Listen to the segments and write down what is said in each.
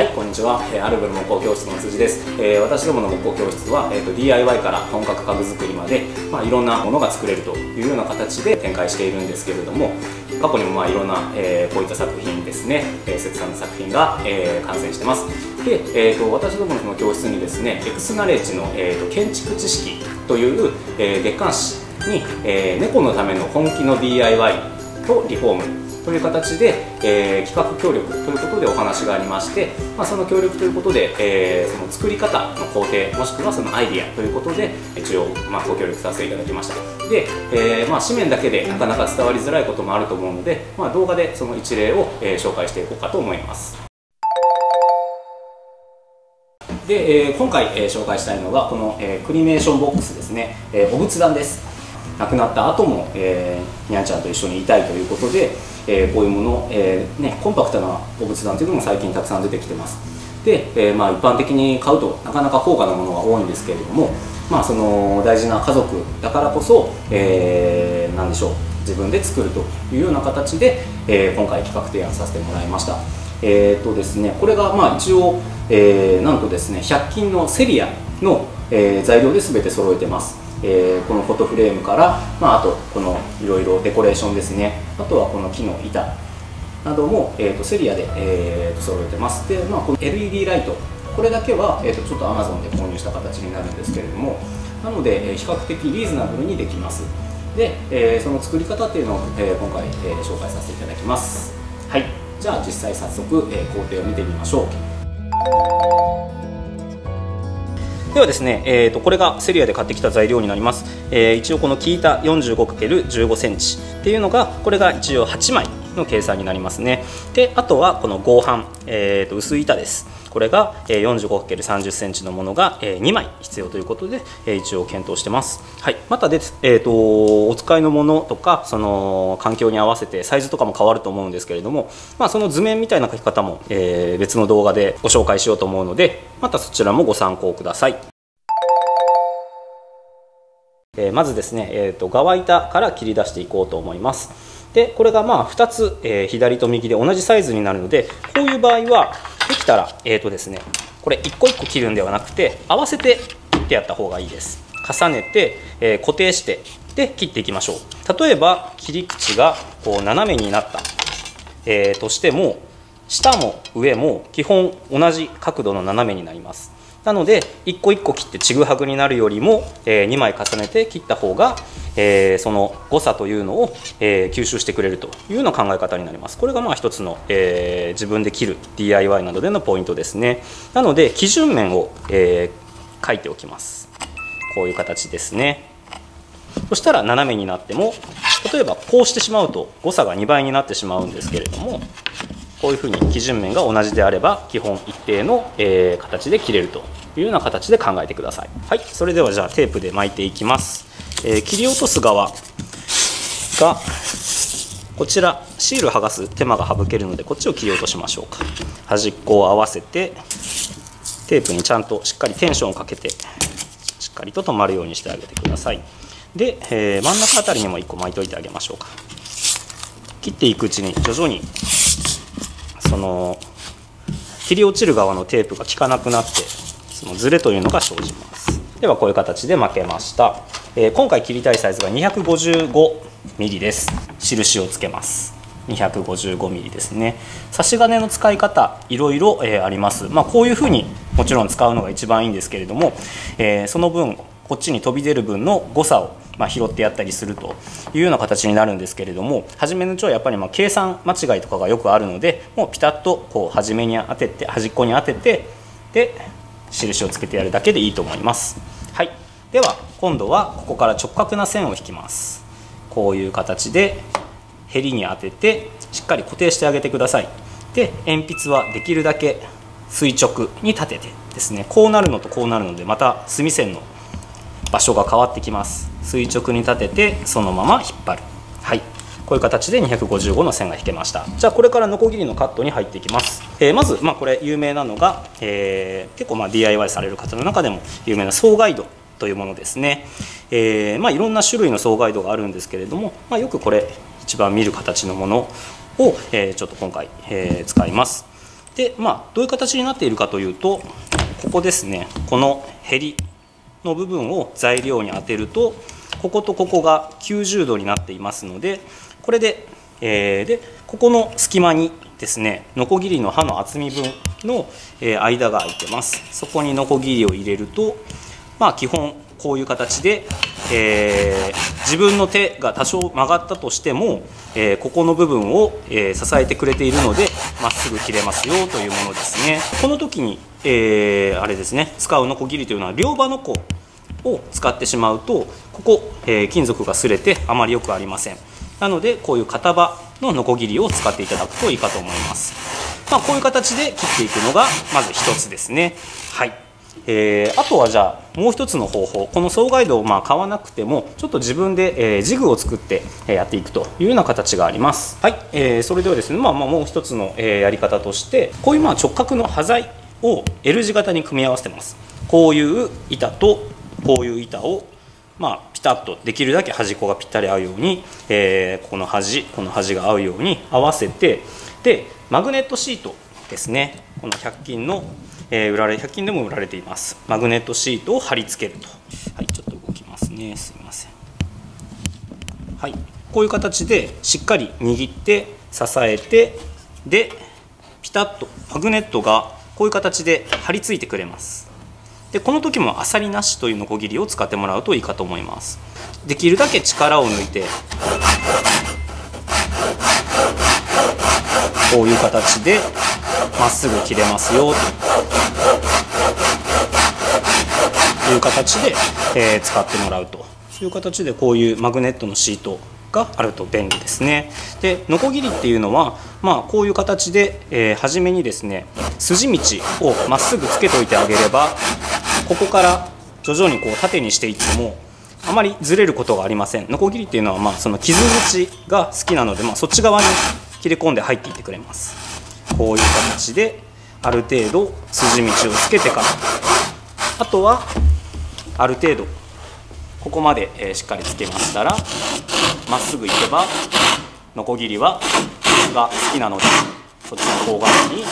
はい、こんにちは。えー、アルブル木工教室の辻です。えー、私どもの木工教室は、えーと、DIY から本格家具作りまで、まあ、いろんなものが作れるというような形で展開しているんですけれども、過去にもまあいろんな、えー、こういった作品ですね、えー、節さんの作品が、えー、完成してます。で、えーと、私どもの教室にですね、エクスナレッジの、えーと、建築知識という、えー、月刊誌に、えー、猫のための本気の DIY とリフォームという形で、えー、企画協力ということでお話がありまして、まあ、その協力ということで、えー、その作り方の工程もしくはそのアイディアということで一応、まあ、ご協力させていただきました。で、えーまあ、紙面だけでなかなか伝わりづらいこともあると思うので、まあ、動画でその一例を、えー、紹介していこうかと思います。で、えー、今回、えー、紹介したいのがこの、えー、 cremation box ですね、えー、お仏壇です。亡くなった後も、えー、にゃんちゃんと一緒にいたいということで、えー、こういうもの、えーね、コンパクトなお仏壇というのも最近たくさん出てきてます。で、えーまあ、一般的に買うとなかなか高価なものが多いんですけれども、まあ、その大事な家族だからこそ、えー、何でしょう自分で作るというような形で、えー、今回企画提案させてもらいました。えーとですね、これがまあ一応、えー、なんとですね100均のセリアの、えー、材料で全て揃えてます。えー、このフォトフレームから、まあ、あとこのいろいろデコレーションですね。あとはこの木の板なども、えーと、セリアで、えーと、揃えてます。で、まあ、この LED ライト。これだけは、えーと、ちょっと Amazon で購入した形になるんですけれども。なので、え、比較的リーズナブルにできます。で、えー、その作り方っていうのを、えー、今回、えー、紹介させていただきます。はい。じゃあ実際早速、え、工程を見てみましょう。ではですね、えーと、これがセリアで買ってきた材料になります、えー、一応この効いた 45×15 センチっていうのがこれが一応8枚の計算になりますねであとはこの合板、えーと薄い板ですこれが 45×30 センチのものが2枚必要ということで一応検討してます。はい、またで、えーと、お使いのものとかその環境に合わせてサイズとかも変わると思うんですけれども、まあ、その図面みたいな書き方も、えー、別の動画でご紹介しようと思うのでまたそちらもご参考ください。え、まずですね、えーと、側板から切り出していこうと思います。でこれがまあ2つ、えー、左と右で同じサイズになるのでこういう場合はできたら、えーとですね、これ一個一個切るんではなくて合わせて切ってやった方がいいです。重ねて、えー、固定してで切っていきましょう。例えば切り口がこう斜めになった、え、としても下も上も基本同じ角度の斜めになります。なので一個一個切ってちぐはぐになるよりも、えー、2枚重ねて切った方が、えー、その誤差というのを、えー、吸収してくれるというような考え方になります。これがまあ一つの、え、自分で切る DIY などでのポイントですね。なので基準面を、え、書いておきます。こういう形ですね。そしたら斜めになっても例えばこうしてしまうと誤差が2倍になってしまうんですけれどもこういうふうに基準面が同じであれば基本一定の、え、形で切れるというような形で考えてください。はいそれではじゃあテープで巻いていきます、え、切り落とす側がこちらシール剥がす手間が省けるのでこっちを切り落としましょうか。端っこを合わせてテープにちゃんとしっかりテンションをかけてしっかりと止まるようにしてあげてください。で、えー、真ん中あたりにも1個巻いといてあげましょうか。切っていくうちに徐々にその切り落ちる側のテープが効かなくなってそのズレというのが生じます。ではこういう形で巻けました、えー、今回切りたいサイズが 255mm です。印をつけます。255mm ですね。差し金の使い方いろいろ、えー、あります、まあ、こういうふうにもちろん使うのが一番いいんですけれども、えー、その分こっちに飛び出る分の誤差をま拾ってやったりするというような形になるんですけれども初めのうちはやっぱりま計算間違いとかがよくあるのでもうピタッとこう初めに当てて端っこに当ててで印をつけてやるだけでいいと思います。はい、では今度はここから直角な線を引きます。こういう形でへりに当ててしっかり固定してあげてください。で鉛筆はできるだけ垂直に立ててですね。こうなるのとこうなるのでまた墨線の場所が変わってきます。垂直に立ててそのまま引っ張る。はい。こういう形で255の線が引けました。じゃあこれからノコギリのカットに入っていきます、えー、まず、まあ、これ有名なのが、えー、結構まあ DIY される方の中でも有名な総ガイドというものですね、えー、まあ、いろんな種類の総ガイドがあるんですけれども、まあ、よくこれ一番見る形のものを、えちょっと今回、え使います。でまあどういう形になっているかというとここですね。このへりの部分を材料に当てるとこことここが90度になっていますのでこれで,、えー、でここの隙間にですねノコギリの刃の厚み分の、え間が空いてます。そこにノコギリを入れるとまあ基本こういう形で、えー、自分の手が多少曲がったとしても、えー、ここの部分を、えー、支えてくれているのでまっすぐ切れますよというものですね。この時に、えーあれですね。使うノコギリというのは両刃ノコを使ってしまうとここ、え金属が擦れてあまり良くありません。なのでこういう型刃のノコギリを使っていただくといいかと思います。まあ、こういう形で切っていくのがまず1つですね。はい。えー、あとはじゃあもう一つの方法。この総ガイドをまあ買わなくてもちょっと自分で、えー、ジグを作ってやっていくというような形があります。はい、えー、それではですね、まあ、まあもう一つの、えやり方としてこういうまあ直角の端材を L 字型に組み合わせてます。こういう板とこういう板をまあ、ピタッとできるだけ端っこがぴったり合うように、えー、この端この端が合うように合わせてでマグネットシートですね。この100均のえー、売られ100均でも売られています。マグネットシートを貼り付けると。はいちょっと動きますね。すいません。はい。こういう形でしっかり握って支えてでピタッとマグネットがこういう形で貼り付いてくれます。でこの時もあさりなしというノコギリを使ってもらうといいかと思います。できるだけ力を抜いてこういう形でまっすぐ切れますよと。いう形で、えー、使ってもらうと。いう形でこういうマグネットのシートがあると便利ですね。でノコギリっていうのは、まあ、こういう形で、えー、初めにですね筋道をまっすぐつけといてあげればここから徐々にこう縦にしていってもあまりずれることがありません。ノコギリっていうのはまあその傷口が好きなので、まあ、そっち側に切れ込んで入っていってくれます。こういう形である程度筋道をつけてから。あとはある程度ここまで、えしっかりつけましたらまっすぐいけばノコギリはが好きなのでそっちの方側に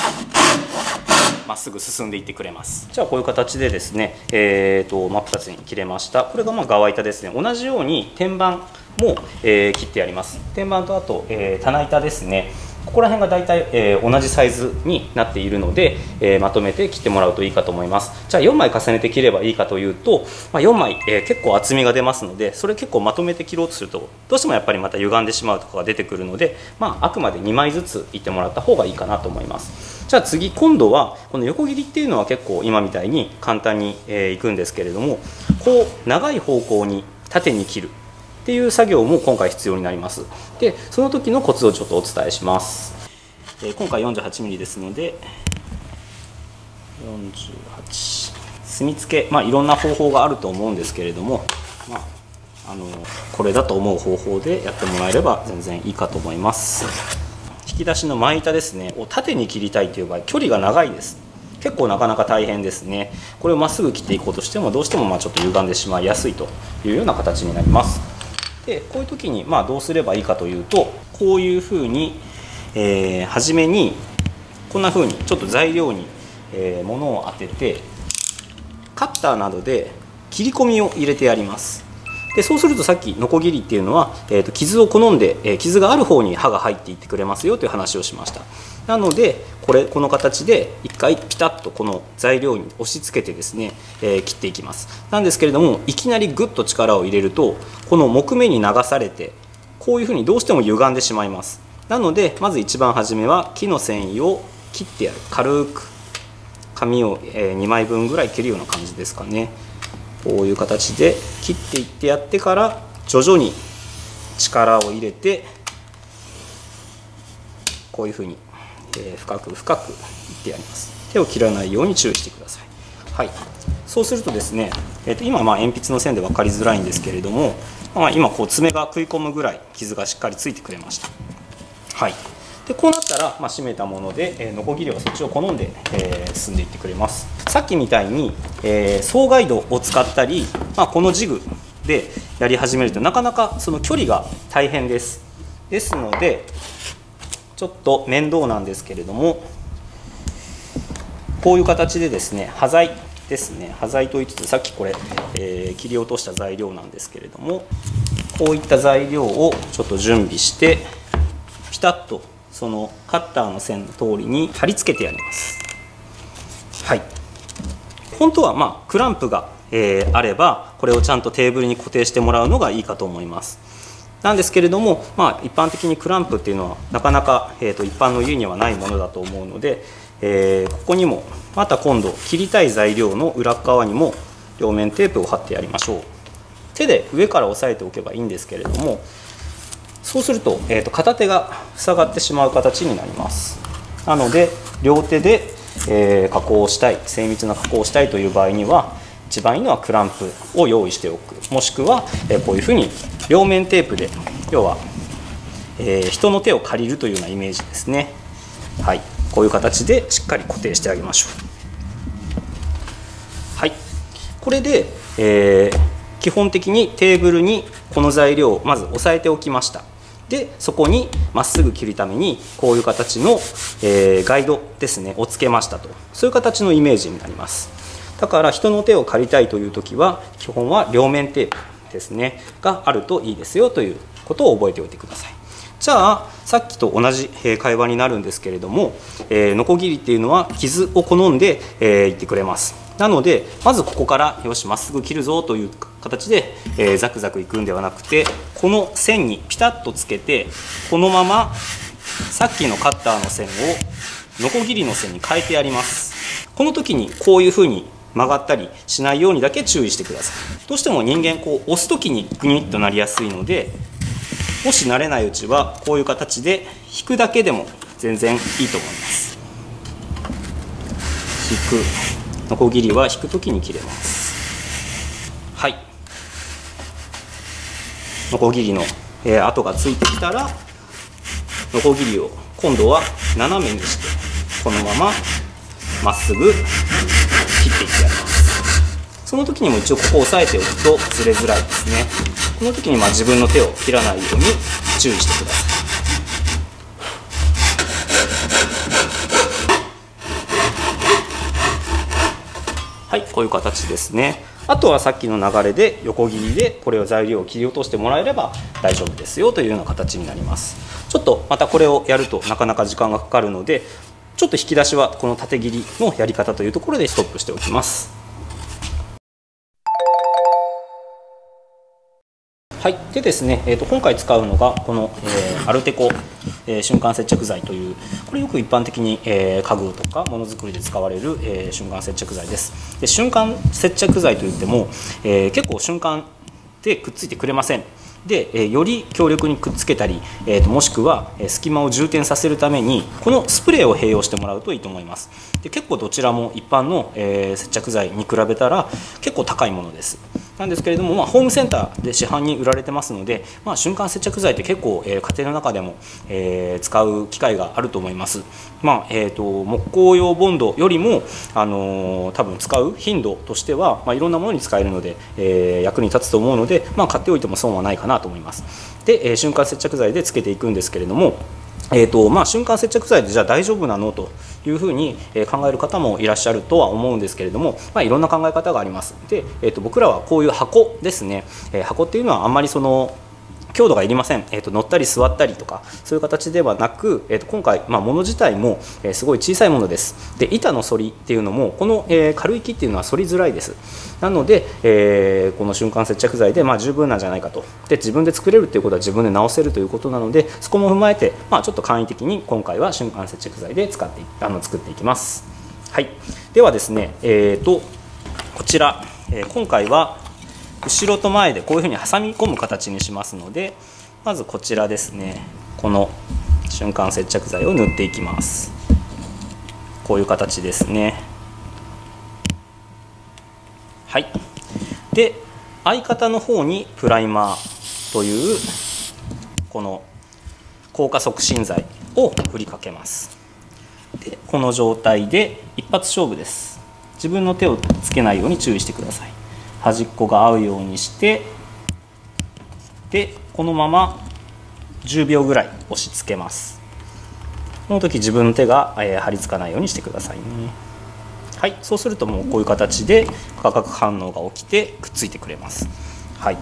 まっすぐ進んでいってくれます。じゃあこういう形でですね、えーと、真っ二つに切れました。これがまあ側板ですね。同じように天板も、えー、切ってやります。天板とあと、えー、棚板ですね。ここら辺が大体、えー、同じサイズになっているので、えー、まとめて切ってもらうといいかと思います。じゃあ4枚重ねて切ればいいかというと、まあ、4枚、えー、結構厚みが出ますのでそれ結構まとめて切ろうとするとどうしてもやっぱりまた歪んでしまうとかが出てくるので、まあ、あくまで2枚ずついってもらった方がいいかなと思います。じゃあ次今度はこの横切りっていうのは結構今みたいに簡単に、えー、いくんですけれどもこう長い方向に縦に切る。っていう作業も今回必要になります。でその時のコツをちょっとお伝えします。え今回 48mm ですので48墨付け、まあ、いろんな方法があると思うんですけれども、まあ、あのこれだと思う方法でやってもらえれば全然いいかと思います。引き出しの前板ですねを縦に切りたいという場合距離が長いです。結構なかなか大変ですね。これをまっすぐ切っていこうとしてもどうしてもまあちょっと歪んでしまいやすいというような形になります。でこういう時にまあどうすればいいかというとこういうふうにえー、初めにこんな風にちょっと材料に、えー、物を当ててカッターなどで切り込みを入れてやります。でそうするとさっきノコギリっていうのは、えーと、傷を好んで、えー、傷がある方に刃が入っていってくれますよという話をしました。なのでこれこの形で一回ピタッとこの材料に押し付けてですね、えー、切っていきます。なんですけれどもいきなりグッと力を入れるとこの木目に流されてこういうふうにどうしても歪んでしまいます。なのでまず一番初めは木の繊維を切ってやる。軽く紙を2枚分ぐらい切るような感じですかね。こういう形で切っていってやってから徐々に力を入れてこういうふうにえ深く深くいってやります。手を切らないように注意してください。はい。そうするとですね、えー、と今ま鉛筆の線で分かりづらいんですけれども、まあ、今こう爪が食い込むぐらい傷がしっかりついてくれました。はい。でこうなったら、まあ、締めたもので、えー、ノコギリはそっちを好んで、えー、進んでいってくれます。さっきみたいに、えー、総ガイドを使ったり、まあ、このジグでやり始めるとなかなかその距離が大変です。ですのでちょっと面倒なんですけれどもこういう形でですね端材ですね端材といいつつさっきこれ、えー、切り落とした材料なんですけれどもこういった材料をちょっと準備してピタッとそのカッターの線の通りに貼り付けてやります。はい。本当はまあクランプが、えー、あればこれをちゃんとテーブルに固定してもらうのがいいかと思います。なんですけれども、まあ、一般的にクランプっていうのはなかなか、えーと、一般の家にはないものだと思うので、えー、ここにもまた今度切りたい材料の裏側にも両面テープを貼ってやりましょう。手で上から押さえておけばいいんですけれどもそうすると,、えーと、片手が塞がってしまう形になります。なので両手で、えー、加工したい精密な加工をしたいという場合には一番いいのはクランプを用意しておく。もしくは、こういうふうに両面テープで要は、え、人の手を借りるというようなイメージですね。はい。こういう形でしっかり固定してあげましょう。はい。これで、えー、基本的にテーブルにこの材料をまず押さえておきました。でそこにまっすぐ切るためにこういう形の、えー、ガイドですね。をつけましたと。そういう形のイメージになります。だから人の手を借りたいという時は基本は両面テープですねがあるといいですよということを覚えておいてください。じゃあさっきと同じ会話になるんですけれども、えー、ノコギリっていうのは傷を好んで、えー、言ってくれます。なのでまずここからよしまっすぐ切るぞという形で、えー、ザクザクいくんではなくてこの線にピタッとつけてこのままさっきのカッターの線をノコギリの線に変えてやります。この時にこういうふうに曲がったりしないようにだけ注意してください。どうしても人間こう押す時にグニッとなりやすいのでもし慣れないうちはこういう形で引くだけでも全然いいと思います。引く。ノコギリは引く時に切れます。はい。ノコギリの、えー、跡がついてきたらノコギリを今度は斜めにしてこのまままっすぐ切っていってやりますその時にも一応ここ押さえておくとずれづらいですね。この時にまあ自分の手を切らないように注意してください。はいこういう形ですね。あとはさっきの流れで横切りでこれを材料を切り落としてもらえれば大丈夫ですよというような形になります。ちょっとまたこれをやるとなかなか時間がかかるのでちょっと引き出しはこの縦切りのやり方というところでストップしておきます。はい、でですね、えーと、今回使うのがこの、えー、アルテコ、えー、瞬間接着剤というこれよく一般的に、えー、家具とかものづくりで使われる、えー、瞬間接着剤です。で瞬間接着剤といっても、えー、結構瞬間でくっついてくれません。で、えより強力にくっつけたり、えー、ともしくは、隙間を充填させるためにこのスプレーを併用してもらうといいと思います。で結構どちらも一般の、え接着剤に比べたら結構高いものです。なんですけれども、まあ、ホームセンターで市販に売られてますので、まあ、瞬間接着剤って結構、えー、家庭の中でも、えー、使う機会があると思います、まあえーと、木工用ボンドよりも、あのー、多分使う頻度としては、まあ、いろんなものに使えるので、えー、役に立つと思うので、まあ、買っておいても損はないかなと思います。で、えー、瞬間接着剤でつけていくんですけれどもえーとまあ、瞬間接着剤でじゃあ大丈夫なの？というふうに考える方もいらっしゃるとは思うんですけれども、まあ、いろんな考え方があります。で、えー、と僕らはこういう箱ですね、えー、箱っていうのはあんまりその強度がいりません、えーと、乗ったり座ったりとかそういう形ではなく、えーと、今回、まあ、物自体も、えー、すごい小さいものです。で板の反りっていうのもこの、えー、軽い木っていうのは反りづらいです。なので、えー、この瞬間接着剤で、まあ、十分なんじゃないかと。で自分で作れるっていうことは自分で直せるということなのでそこも踏まえて、まあ、ちょっと簡易的に今回は瞬間接着剤で使ってあの作っていきます。はい。ではですねえーとこちら、え、今回は後ろと前でこういうふうに挟み込む形にしますのでまずこちらですね。この瞬間接着剤を塗っていきます。こういう形ですね。はい。で相方の方にプライマーというこの硬化促進剤を振りかけます。でこの状態で一発勝負です。自分の手をつけないように注意してください。端っこが合うようにしてでこのまま10秒ぐらい押し付けます。この時自分の手が、えー、張り付かないようにしてくださいね。はい。そうするともうこういう形で化学反応が起きてくっついてくれます。はい。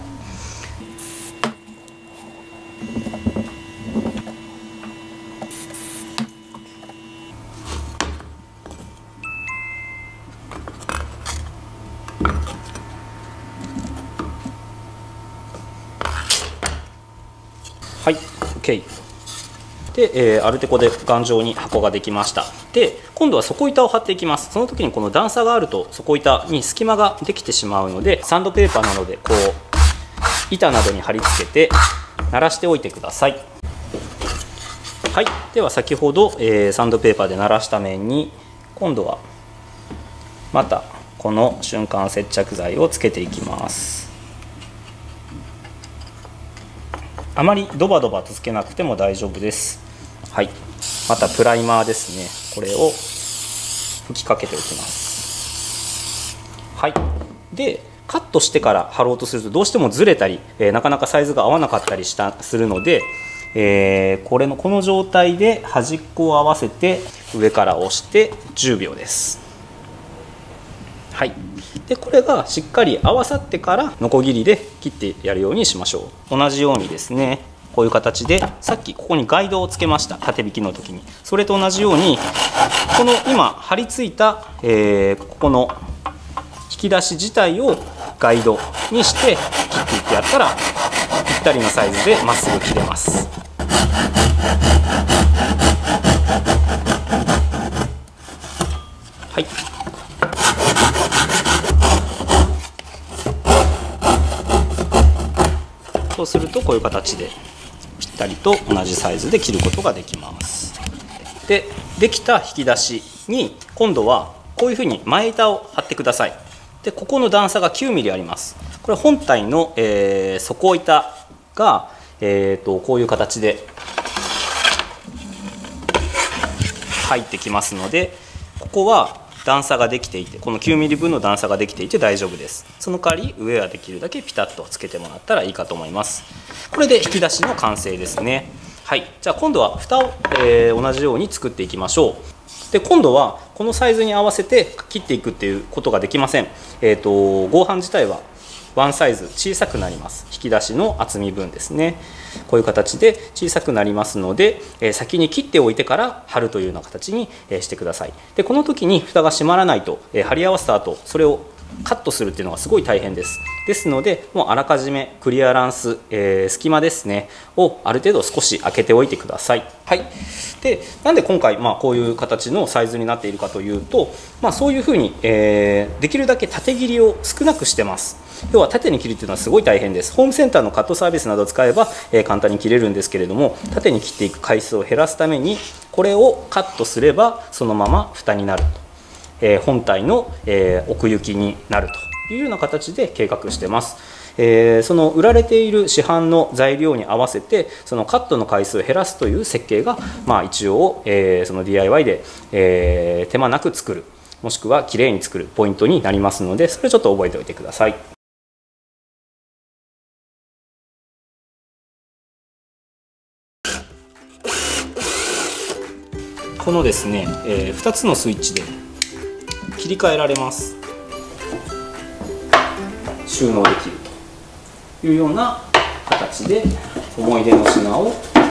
はい。OK で、えー、アルテコで頑丈に箱ができました。で今度は底板を貼っていきます。その時にこの段差があると底板に隙間ができてしまうのでサンドペーパーなどでこう板などに貼り付けて鳴らしておいてください。はい。では先ほど、えー、サンドペーパーで鳴らした面に今度はまたこの瞬間接着剤をつけていきます。あまりドバドバとつけなくても大丈夫です。はい。またプライマーですね。これを吹きかけておきます。はい。でカットしてから貼ろうとするとどうしてもずれたり、えー、なかなかサイズが合わなかったりしたするので、えー、これのこの状態で端っこを合わせて上から押して10秒です。はい。でこれがしっかり合わさってからノコギリで切ってやるようにしましょう。同じようにですねこういう形でさっきここにガイドをつけました縦引きの時に。それと同じようにこの今貼り付いた、えー、ここの引き出し自体をガイドにして切っていってやったらぴったりのサイズでまっすぐ切れますはいそうするとこういう形でぴったりと同じサイズで切ることができます。でできた引き出しに今度はこういうふうに前板を貼ってください。でここの段差が 9mm あります。これ本体の、えー、底板が、えーとこういう形で入ってきますのでここは段差ができていてこの 9mm 分の段差ができていて大丈夫です。その代わり上はできるだけピタッとつけてもらったらいいかと思います。これで引き出しの完成ですね。はい。じゃあ今度は蓋を、えー、同じように作っていきましょう。で今度はこのサイズに合わせて切っていくっていうことができません。えっ、ー、と合板自体はワンサイズ小さくなります。引き出しの厚み分ですね。こういう形で小さくなりますので、え先に切っておいてから貼るというような形に、してください。でこの時に蓋が閉まらないと、え貼り合わせた後それをカットするっていうのがすごい大変です。ですのでもうあらかじめクリアランス、えー、隙間ですねをある程度少し開けておいてください。はい。でなんで今回、まあ、こういう形のサイズになっているかというと、まあ、そういうふうに、えー、できるだけ縦切りを少なくしてます。要は縦に切るっていうのはすごい大変ですホームセンターのカットサービスなどを使えば、え、簡単に切れるんですけれども縦に切っていく回数を減らすためにこれをカットすればそのまま蓋になるとえ本体の、え奥行きになるというような形で計画してます。えー、その売られている市販の材料に合わせてそのカットの回数を減らすという設計が、まあ、一応、えー、その DIY で、えー、手間なく作るもしくはきれいに作るポイントになりますのでそれちょっと覚えておいてください。このですね、えー、2つのスイッチで切り替えられます。収納できるというような形で思い出の品を